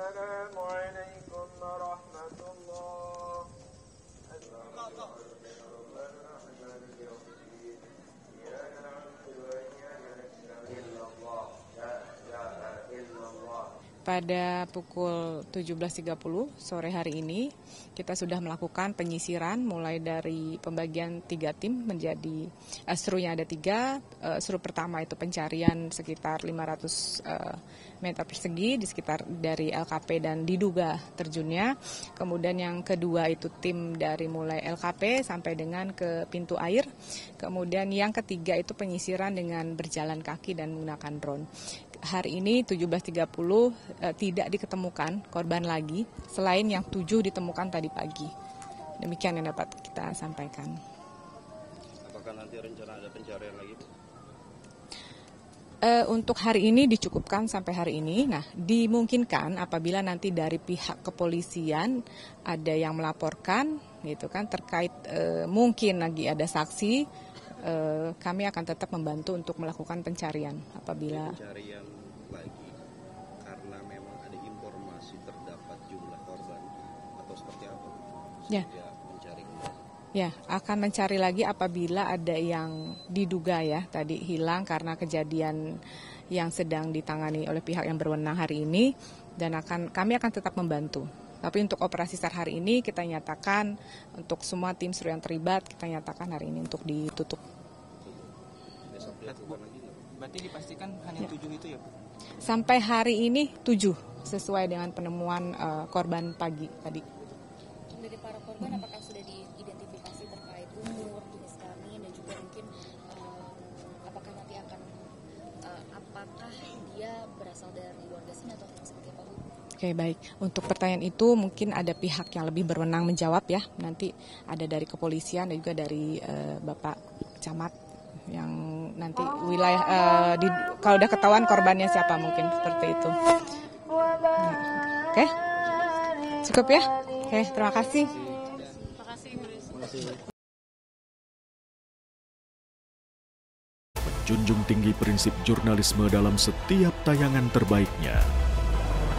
Amen. Pada pukul 17.30 sore hari ini, kita sudah melakukan penyisiran mulai dari pembagian tiga tim menjadi uh, serunya ada tiga. Uh, seru pertama itu pencarian sekitar 500 uh, meter persegi di sekitar dari LKP dan diduga terjunnya. Kemudian yang kedua itu tim dari mulai LKP sampai dengan ke pintu air. Kemudian yang ketiga itu penyisiran dengan berjalan kaki dan menggunakan drone hari ini 17.30 eh, tidak diketemukan korban lagi selain yang tujuh ditemukan tadi pagi. Demikian yang dapat kita sampaikan. Apakah nanti rencana ada pencarian lagi? Uh, untuk hari ini dicukupkan sampai hari ini. Nah, dimungkinkan apabila nanti dari pihak kepolisian ada yang melaporkan, gitu kan, terkait uh, mungkin lagi ada saksi, uh, kami akan tetap membantu untuk melakukan pencarian apabila. Pencarian lagi karena memang ada informasi terdapat jumlah korban atau seperti apa? Ya. mencari kembali. Ya, akan mencari lagi apabila ada yang diduga ya tadi hilang karena kejadian yang sedang ditangani oleh pihak yang berwenang hari ini dan akan kami akan tetap membantu. Tapi untuk operasi SAR hari ini kita nyatakan untuk semua tim seru yang terlibat kita nyatakan hari ini untuk ditutup. Berarti dipastikan hanya Ya. tujuh itu ya, Bu? Sampai hari ini tujuh sesuai dengan penemuan eh, korban pagi tadi. dari para korban apakah sudah diidentifikasi terkait umur, jenis kelamin dan juga mungkin eh, apakah nanti akan eh, apakah dia berasal dari Oke baik, untuk pertanyaan itu mungkin ada pihak yang lebih berwenang menjawab ya. Nanti ada dari kepolisian dan juga dari eh, Bapak Camat yang nanti wilayah eh, di, kalau udah ketahuan korbannya siapa mungkin seperti itu. Oke, cukup ya. Oke, terima kasih. menjunjung tinggi prinsip jurnalisme dalam setiap tayangan terbaiknya,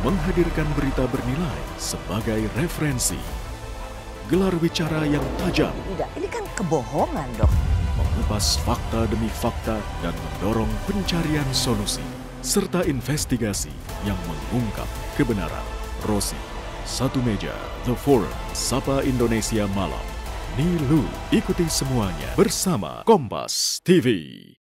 menghadirkan berita bernilai sebagai referensi, gelar bicara yang tajam, Tidak, ini kan kebohongan dok. mengupas fakta demi fakta dan mendorong pencarian solusi, serta investigasi yang mengungkap kebenaran. Rosi, Satu Meja, The Forum, Sapa Indonesia Malam, Nilu, ikuti semuanya bersama Kompas TV.